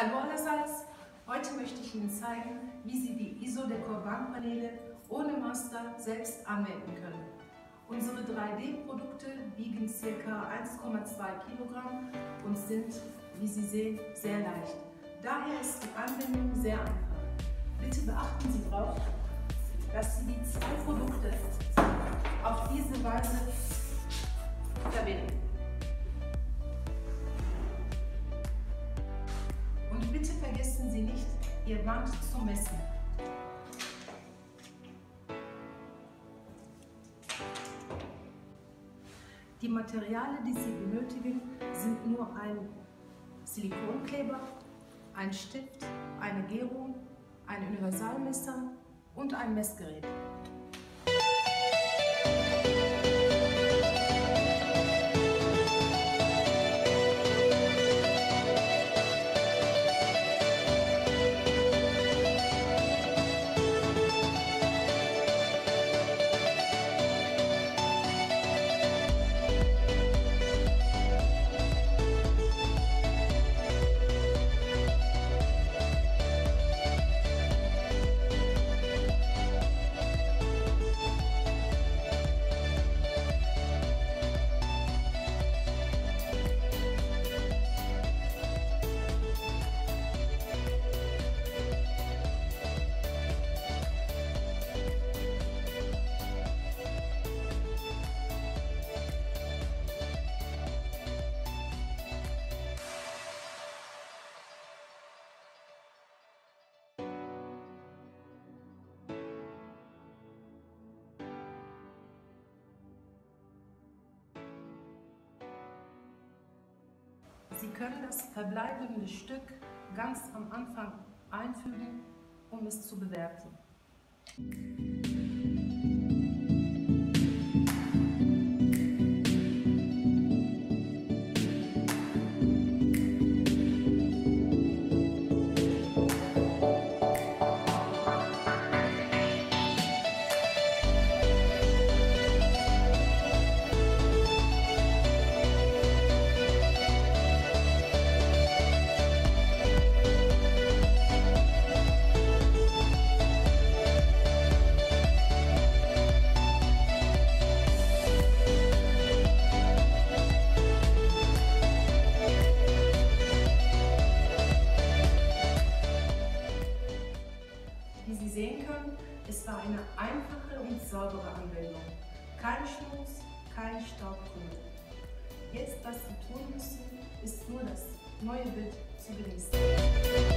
Hallo allerseits, heute möchte ich Ihnen zeigen, wie Sie die Isodecor Wandpaneele ohne Master selbst anwenden können. Unsere 3D-Produkte wiegen ca. 1,2 Kilogramm und sind, wie Sie sehen, sehr leicht. Daher ist die Anwendung sehr einfach. Bitte beachten Sie darauf, dass Sie die zwei Produkte auf diese Weise verbinden. Und bitte vergessen Sie nicht, Ihr Band zu messen. Die Materialien, die Sie benötigen, sind nur ein Silikonkleber, ein Stift, eine Gärung, ein Universalmesser und ein Messgerät. Sie können das verbleibende Stück ganz am Anfang einfügen, um es zu bewerten. Es war eine einfache und saubere Anwendung. Kein Schmutz, kein Staubkrümel. Jetzt, was Sie tun müssen, ist nur das neue Bild zu genießen.